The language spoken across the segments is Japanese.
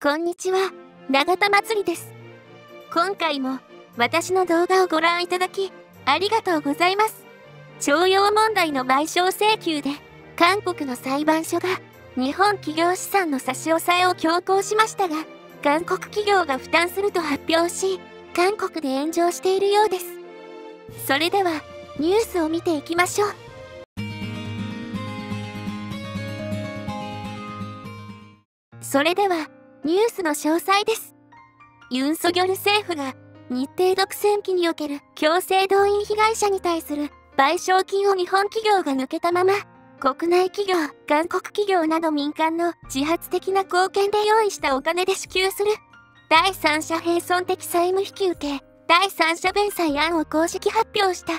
こんにちは、永田祭りです。今回も私の動画をご覧いただき、ありがとうございます。徴用問題の賠償請求で、韓国の裁判所が日本企業資産の差し押さえを強行しましたが、韓国企業が負担すると発表し、韓国で炎上しているようです。それでは、ニュースを見ていきましょう。それでは、ニュースの詳細です。ユン・ソギョル政府が日程独占期における強制動員被害者に対する賠償金を日本企業が抜けたまま、国内企業、韓国企業など民間の自発的な貢献で用意したお金で支給する第三者並存的債務引き受け第三者弁済案を公式発表した。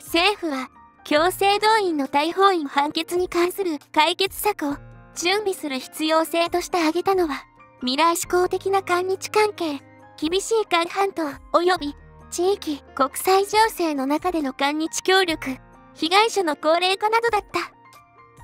政府は強制動員の大法院判決に関する解決策を準備する必要性として挙げたのは、未来志向的な韓日関係、厳しい韓半島及び地域、国際情勢の中での韓日協力、被害者の高齢化などだった。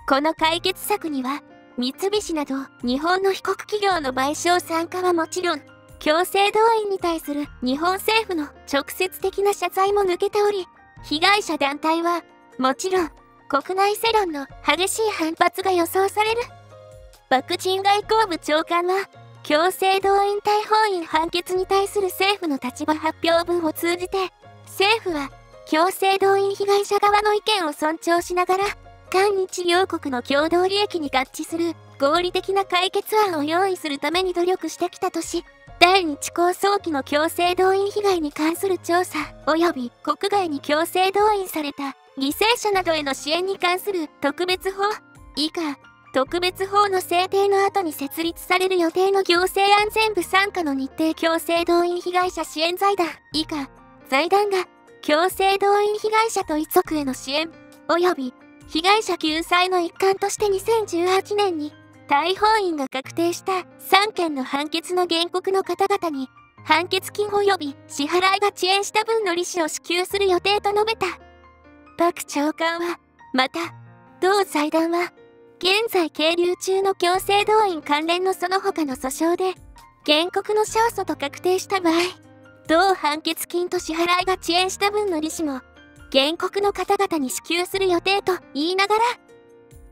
この解決策には、三菱など日本の被告企業の賠償参加はもちろん、強制動員に対する日本政府の直接的な謝罪も抜けており、被害者団体は、もちろん、国内世論の激しい反発が予想される。パクチン外交部長官は、強制動員逮捕員判決に対する政府の立場発表文を通じて、政府は、強制動員被害者側の意見を尊重しながら、韓日両国の共同利益に合致する合理的な解決案を用意するために努力してきたとし、第日高早期の強制動員被害に関する調査及び国外に強制動員された犠牲者などへの支援に関する特別法以下特別法の制定の後に設立される予定の行政安全部参加の日程強制動員被害者支援財団以下財団が強制動員被害者と遺族への支援及び被害者救済の一環として2018年に大法院が確定した3件の判決の原告の方々に判決金及び支払いが遅延した分の利子を支給する予定と述べた。パク長官は、また、同財団は、現在係留中の強制動員関連のその他の訴訟で、原告の勝訴と確定した場合、同判決金と支払いが遅延した分の利子も、原告の方々に支給する予定と言いながら、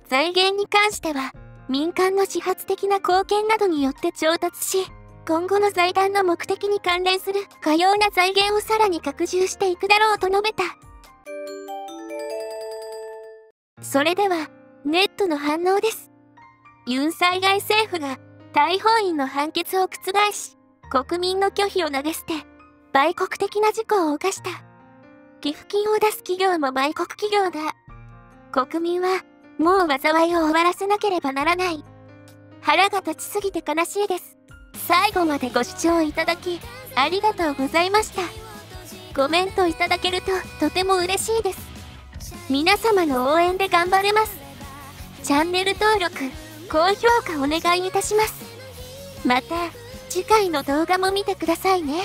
財源に関しては、民間の自発的な貢献などによって調達し、今後の財団の目的に関連するかような財源をさらに拡充していくだろうと述べた。それでは、ネットの反応です。ユン災害政府が大法院の判決を覆し、国民の拒否を投げ捨て、売国的な事故を犯した。寄付金を出す企業も売国企業だ。国民は、もう災いを終わらせなければならない。腹が立ちすぎて悲しいです。最後までご視聴いただき、ありがとうございました。コメントいただけるととても嬉しいです。皆様の応援で頑張れます。チャンネル登録、高評価お願いいたします。また、次回の動画も見てくださいね。